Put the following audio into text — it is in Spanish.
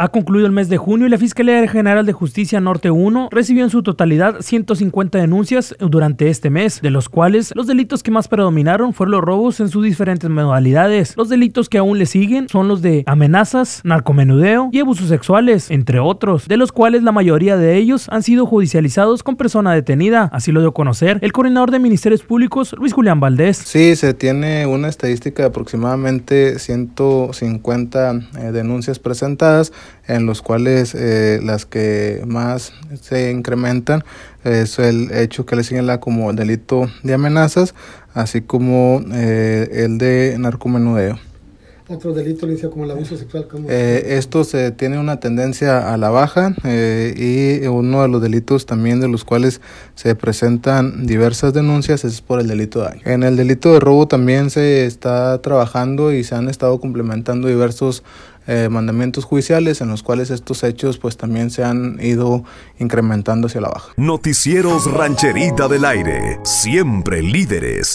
Ha concluido el mes de junio y la Fiscalía General de Justicia Norte 1 recibió en su totalidad 150 denuncias durante este mes, de los cuales los delitos que más predominaron fueron los robos en sus diferentes modalidades. Los delitos que aún le siguen son los de amenazas, narcomenudeo y abusos sexuales, entre otros, de los cuales la mayoría de ellos han sido judicializados con persona detenida. Así lo dio a conocer el coordinador de Ministerios Públicos, Luis Julián Valdés. Sí, se tiene una estadística de aproximadamente 150 eh, denuncias presentadas, en los cuales eh, las que más se incrementan es el hecho que le señala como delito de amenazas, así como eh, el de narcomenudeo. Otros delitos, como el abuso sexual. Eh, esto se tiene una tendencia a la baja eh, y uno de los delitos también de los cuales se presentan diversas denuncias es por el delito de daño. En el delito de robo también se está trabajando y se han estado complementando diversos eh, mandamientos judiciales en los cuales estos hechos pues también se han ido incrementando hacia la baja. Noticieros Rancherita del Aire, siempre líderes.